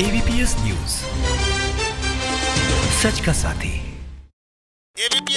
ABPS news सच का साथी।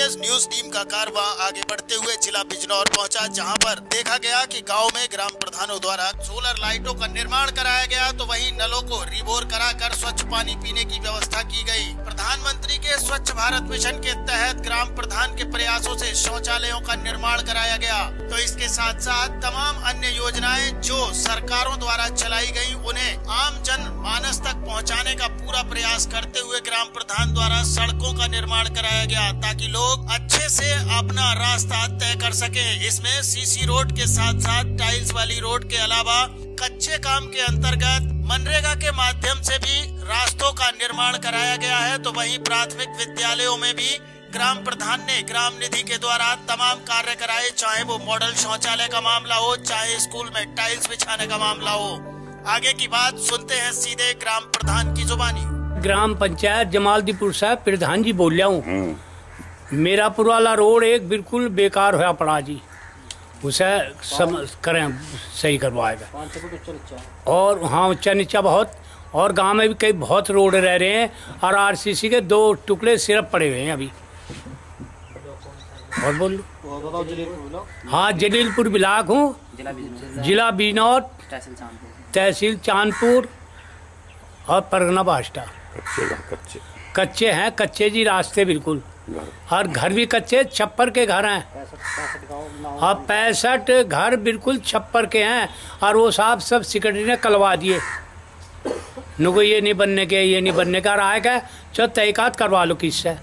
ABPS news team का कारवां आगे बढ़ते हुए जिला बिजनौर पहुँचा, जहाँ पर देखा गया कि गाँव में ग्राम प्रधानों द्वारा सोलर लाइटों का निर्माण कराया गया तो वहीं नलों को रिबोर कराकर स्वच्छ पानी पीने की व्यवस्था की गई। प्रधानमंत्री के स्वच्छ भारत मिशन के तहत ग्राम प्रधान के प्रयासों से शौचालयों का निर्माण कराया गया। तो इसके साथ साथ तमाम अन्य योजनाएँ जो सरकारों द्वारा चलाई गई उन्हें आम जन मानस तक पहुँचाने का पूरा प्रयास करते हुए ग्राम प्रधान द्वारा सड़कों का निर्माण कराया गया ताकि लोग अच्छे से अपना रास्ता तय कर सके। इसमें सीसी रोड के साथ साथ टाइल्स वाली रोड के अलावा कच्चे काम के अंतर्गत मनरेगा के माध्यम से भी रास्तों का निर्माण कराया गया है। तो वहीं प्राथमिक विद्यालयों में भी ग्राम प्रधान ने ग्राम निधि के द्वारा तमाम कार्य कराए, चाहे वो मॉडल शौचालय का मामला हो, चाहे स्कूल में टाइल्स बिछाने का मामला हो। आगे की बात सुनते हैं सीधे ग्राम प्रधान की जुबानी। ग्राम पंचायत जमालदीपुर साहब प्रधान जी बोल रहा हूँ। मेरा पुराला रोड एक बिल्कुल बेकार होया पड़ा जी। उसे सम करें सही करवाएगा। और हाँ ऊँचा नीचा बहुत। और गाँव में भी कई बहुत रोड रह रहे हैं। और आरसीसी के दो टुकड़े सिर्फ़ पड़े हुए हैं अभी। और बोल। लो हाँ जलीलपुर ब्लाक हूँ। जिला बिजनौर तहसील चांदपुर। और परगना बास्टा कच्चे घर कच्चे। कच्चे हैं कच्चे जी रास्ते बिल्कुल। और घर भी कच्चे छप्पर के घर हैं। और पैंसठ घर बिल्कुल छप्पर के हैं और वो साहब सब सिक्रेटरी ने कलवा दिए। नुको ये नहीं बनने के ये नहीं बनने का रहा है क्या चलो तहकीकात करवा लो किससे?